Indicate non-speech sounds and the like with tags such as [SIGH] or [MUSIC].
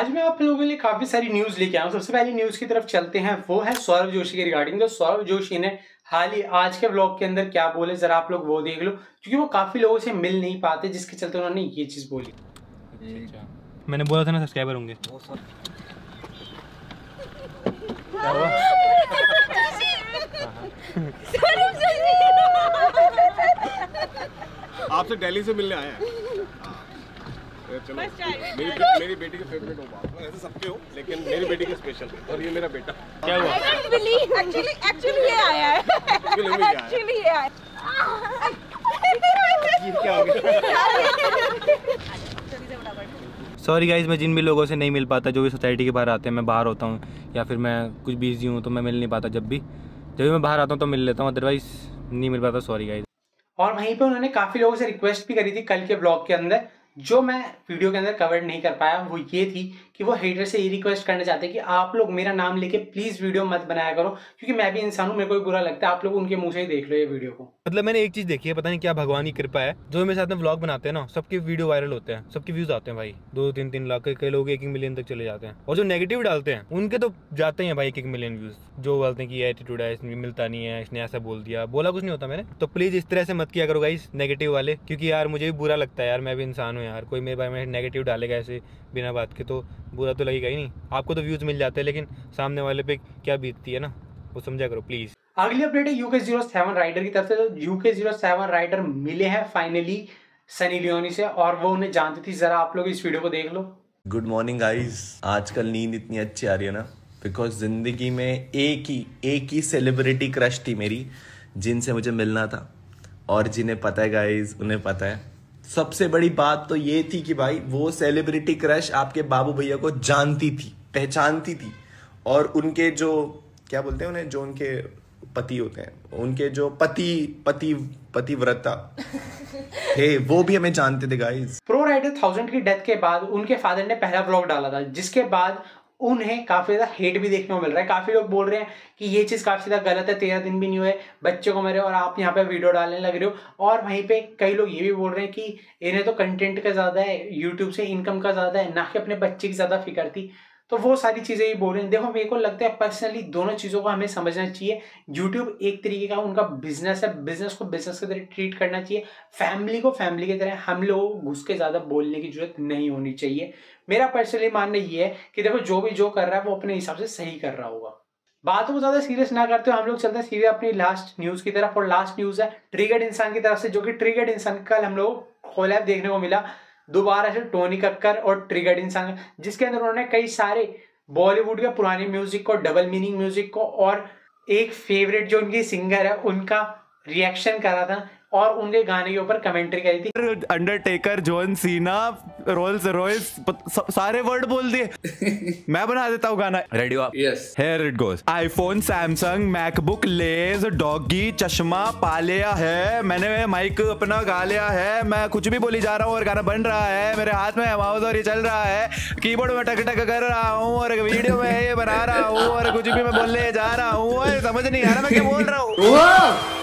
आज मैं आप लोगों के लिए काफ़ी सारी न्यूज़ लेके आया हूँ। सबसे पहली न्यूज़ की तरफ़ चलते हैं। वो है सौरभ जोशी के रिगार्डिंग तो सौरभ जोशी ने हाल ही आज के ब्लॉग के अंदर क्या बोले जरा आप लोग वो देख लो। क्योंकि वो काफ़ी लोगों से मिल नहीं पाते जिसके चलते उन्होंने ये चीज़ बोली। मैंने बोला था ना सब्सक्राइबर होंगे। आपसे दिल्ली से मिलने आया हैं। मेरी मेरी बेटी के फेवरेट हो ऐसे सबके हो लेकिन मेरी बेटी के स्पेशल और ये मेरा बेटा। क्या हुआ? एक्चुअली एक्चुअली ये आया है। एक्चुअली ये आया ये क्या हो। गया सॉरी गाइज़ मैं जिन भी लोगों से नहीं मिल पाता जो भी सोसाइटी के बाहर आते हैं मैं बाहर होता हूँ या फिर मैं कुछ बिज़ी हूँ तो मैं मिल नहीं पाता जब भी। जब भी मैं बाहर आता हूँ तो मिल लेता हूँ अदरवाइज़ नहीं मिल पाता सॉरी गाइज़ और वहीं पे उन्होंने काफ़ी लोगों से रिक्वेस्ट भी करी थी कल के ब्लॉग के अंदर। जो मैं वीडियो के अंदर कवर नहीं कर पाया, वो ये थी कि वो हेटर से ये रिक्वेस्ट करना चाहते कि आप लोग मेरा नाम लेके प्लीज़ वीडियो मत बनाया करो, क्योंकि मैं भी इंसान हूँ, मेरे को भी बुरा लगता है, आप लोग उनके मुँह से ही देख लो ये वीडियो को। मतलब मैंने एक चीज़ देखी है, पता नहीं क्या भगवान की कृपा है। जो मेरे साथ में ब्लॉग बनाते हैं ना, सबके वीडियो वायरल होते हैं, सबके व्यूज़ आते हैं भाई। दो, तीन तीन लाख कई लोग एक एक मिलियन तक चले जाते हैं। और जो नेगेटिव डालते हैं, उनके तो जाते हैं भाई एक एक मिलियन व्यूज़ जो बोलते हैं कि एटीट्यूड है इसमें मिलता नहीं है, इसने ऐसा बोल दिया, बोला कुछ नहीं होता मैंने। तो प्लीज़ इस तरह से मत किया करो गाइस नेगेटिव वाले, क्योंकि यार मुझे भी बुरा लगता है यार, मैं भी इंसान हूँ यार कोई मेरे बारे में नेगेटिव डालेगा ऐसे बिना बात के तो बुरा तो लगेगा ही नहीं। आपको तो व्यूज़ मिल जाते हैं लेकिन सामने वाले पे क्या बीतती है ना? वो समझा करो प्लीज़ अगली अपडेट है यूके ज़ीरो सेवन राइडर की तरफ़ से। तो यूके ज़ीरो सेवन राइडर मिले हैं फाइनली सनी लियोनी से और वो उन्हें जानती थी। जरा आप लोग इस वीडियो को देख लो। गुड मॉर्निंग गाइस आजकल नींद इतनी अच्छी आ रही है ना? बिकॉज़ ज़िंदगी में एक ही एक ही सेलिब्रिटी क्रश थी मेरी जिनसे मुझे मिलना था। और जिन्हें पता है गाइस उन्हें पता है सबसे बड़ी बात तो ये थी कि भाई वो सेलिब्रिटी क्रश आपके बाबू भैया को जानती थी पहचानती थी। और उनके जो क्या बोलते हैं उन्हें जो उनके पति होते हैं उनके जो पति पति पतिव्रता [LAUGHS] थे वो भी हमें जानते थे गाइस प्रो राइडर थाउज़ेंड की डेथ के बाद उनके फादर ने पहला ब्लॉग डाला था जिसके बाद उन्हें काफ़ी ज़्यादा हेट भी देखने को मिल रहा है। काफ़ी लोग बोल रहे हैं कि ये चीज़ काफ़ी ज़्यादा गलत है, तेरह दिन भी नहीं हुए, बच्चे को मरे और आप यहाँ पे वीडियो डालने लग रहे हो। और वहीं पे कई लोग ये भी बोल रहे हैं कि इन्हें तो कंटेंट का ज़्यादा है यूट्यूब से इनकम का ज़्यादा है, ना कि अपने बच्चे की ज़्यादा फ़िक्र थी। तो वो सारी चीज़ें ही बोल रहे हैं। देखो, मेरे को लगता है पर्सनली दोनों चीज़ों को हमें समझना चाहिए। यूट्यूब एक तरीके का उनका बिज़नेस है। बिज़नेस को बिज़नेस की तरह ट्रीट करना चाहिए। फैमिली को फैमिली की तरह हम लोगों को घुस के ज़्यादा बोलने की ज़रूरत नहीं होनी चाहिए। मेरा पर्सनली मानना ये है कि देखो, जो भी जो कर रहा है, वो अपने हिसाब से सही कर रहा होगा। बातों को ज़्यादा सीरियस ना करते हुए हम लोग चलते हैं सीधे अपनी लास्ट न्यूज़ की तरफ़। और लास्ट न्यूज़ है ट्रिगर्ड इंसान की तरफ़ से, जो कि ट्रिगर्ड इंसान कल हम लोग कोलैब देखने को मिला। दोबारा से टोनी कक्कर और ट्रिगर्ड इंसान जिसके अंदर उन्होंने कई सारे बॉलीवुड के पुराने म्यूज़िक को डबल मीनिंग म्यूज़िक को और एक फेवरेट जो उनकी सिंगर है, उनका रिएक्शन करा था और उनके गाने के ऊपर कमेंट्री करी थी। Undertaker John Cena Rolls Royce सारे वर्ड बोल दिए। [LAUGHS] मैं बना देता हूँ गाना। रेडी हो आप? Yes here it goes iPhone Samsung MacBook Lays doggy चश्मा पा लिया है। मैंने माइक अपना गा लिया है। मैं कुछ भी बोली जा रहा हूँ और गाना बन रहा है। मेरे हाथ में माउस और ये चल रहा है। कीबोर्ड में टक टक कर रहा हूँ और वीडियो में ये बना रहा हूँ और कुछ भी मैं बोलने जा रहा हूँ। समझ नहीं आ रहा मैं क्या बोल रहा हूँ।